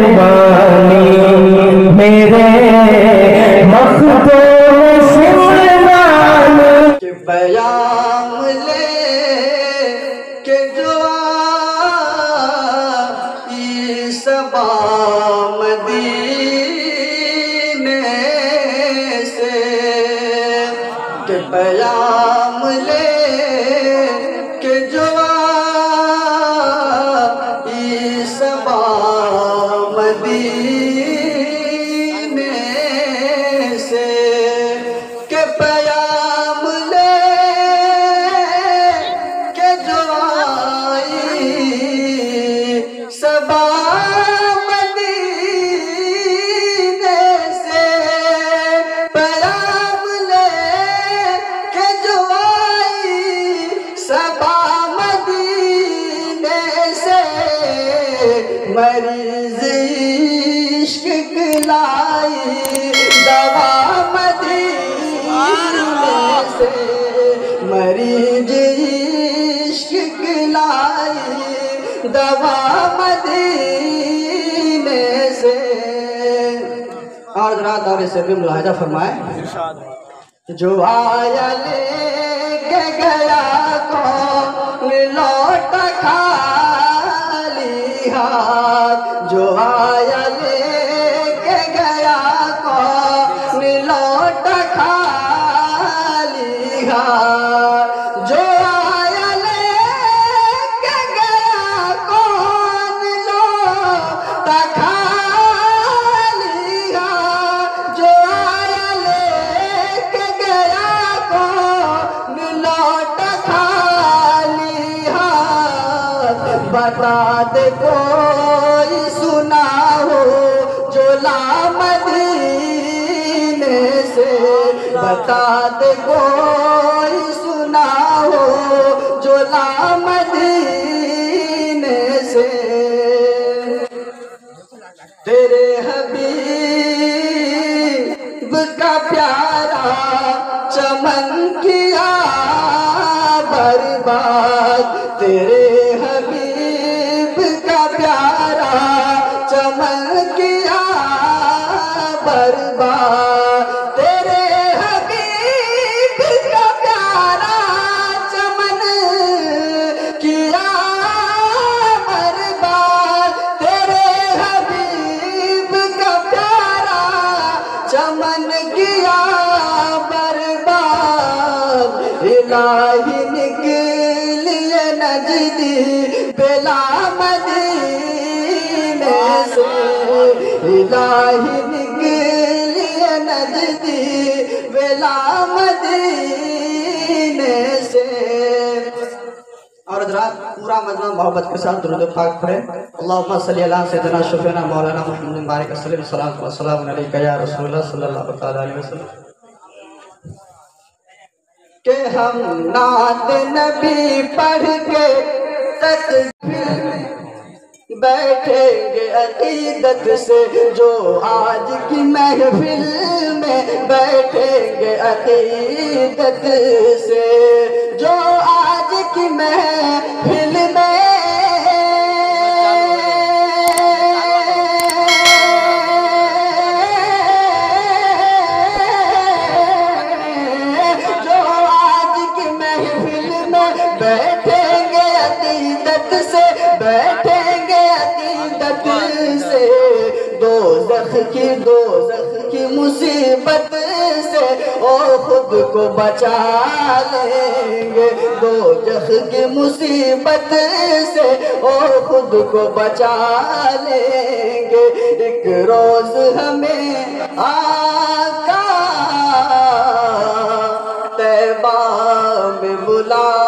मेहरबानी। मेरे मखदो के बयाम ले के जो सबाम दीने से। के बयाम ले दवा से मरीज़ इश्क लाई दवा से। रात भी मुलाजा फरमाए। जो आया ले के गया कौन लौट खाली जो आया ले के गया कौन लौट खाली जो आया ले के गया कौन लौट खाली जो आया ले के गया कौन लौट खाली बता दे कोई बता दे कोई सुना हो जो लामदीने से। तेरे हबीब का प्यारा चमन किया, बर्बाद। तेरे हबीब का प्यारा चमन किया, बर्बाद। इलाही निकलिए नजदी बेला मदीने से। इलाही निकलिए नजदी बेला मदीने से। पूरा मजमा मोहब्बत के साथ दुरूद पाक पढ़े। अल्लाहुम्मा सल्ली सय्यिदना शफीना मौलाना मुहम्मद बारिक वसल्लम। सलाम या तआला अलैहि वसल्लम। के हम नात नबी पढ़ के बैठेंगे अकीदत से, जो आज की महफिल में बैठेंगे अकीदत से, जो आज की महफिल में अकीदत से दो जख की दो जख की मुसीबत से, ओ खुद को बचा लेंगे। दो जख की मुसीबत से, ओ खुद को बचा लेंगे। एक रोज हमें आका, तैबा में बुला